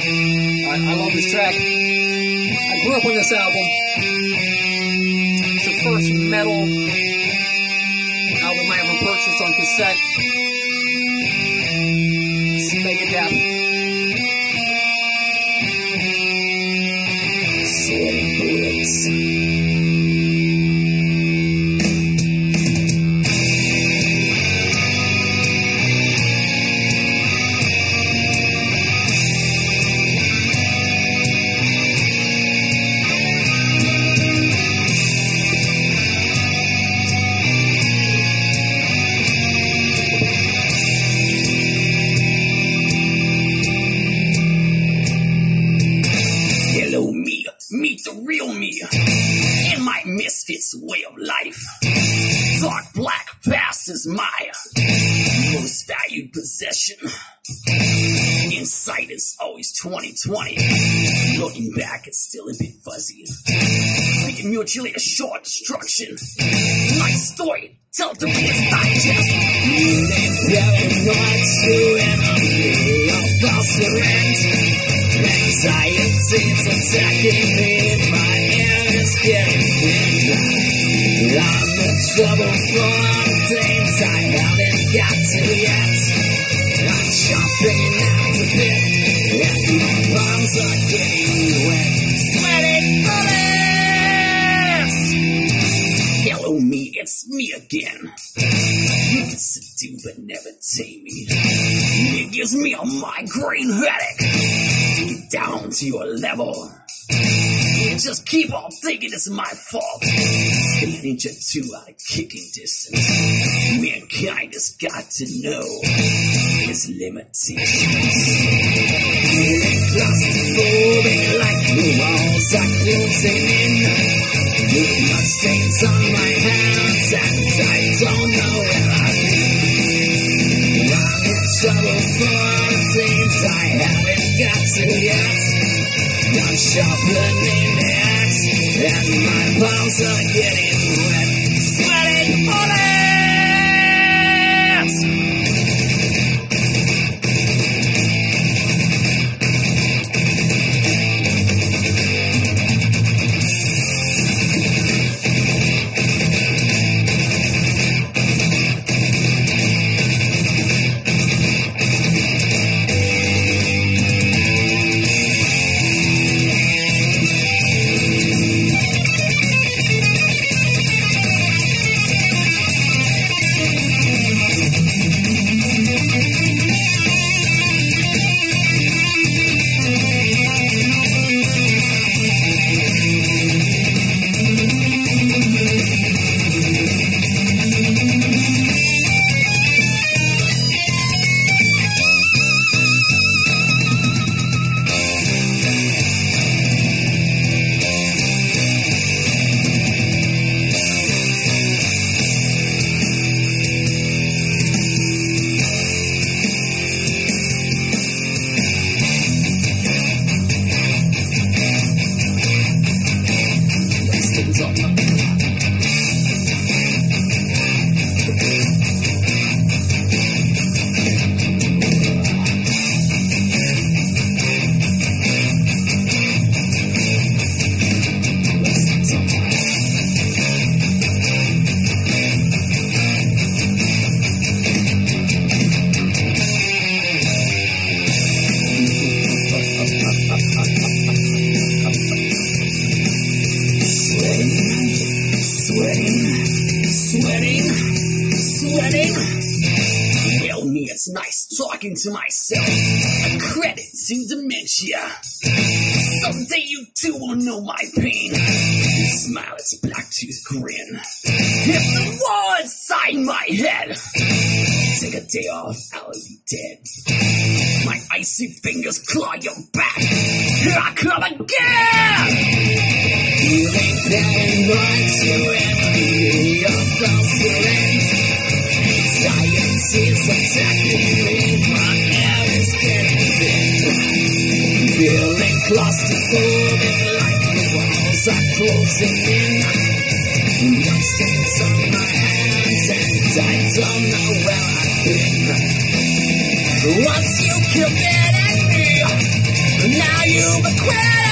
I, I love this track. I grew up on this album. It's the first metal album I ever purchased on cassette. Misfits way of life. Dark black past is my most valued possession. Insight is always 2020. Looking back, it's still a bit fuzzy. Being mutually assured destruction. My story, tell the reader's digest. Paranoid to enemy of false rent. Anxiety's attacking me, my air is getting thin. I'm in trouble for things I haven't got to yet. I'm jumping out of bed, and my palms are getting wet. Sweating bullets! Hello, me, it's me again. You can subdue but never tame me. It gives me a migraine headache down to your level. You just keep on thinking it's my fault. Or two out of kicking distance. Mankind has got to know its limitations. Feeling claustrophobic like the walls are closing in. With my stains on my hands and I don't know where I've been. I'm in trouble for things I haven't got to yet. I'm sharpening the axe, and my palms are getting wet. Sweating, sweating, sweating. Well, me, it's nice talking to myself. A credit to dementia. Someday you too will know my pain. Smile, it's black tooth grin. If the wall inside my head, take a day off, I'll be dead. My icy fingers claw your back. Here I come again! Feeling paranoid to enemy of false rent. Anxiety's attacking me, my air is getting thin. Feeling claustrophobic like the walls are closing in. Stains on my hands and I don't know where I've been. Once you commit at me, the queen.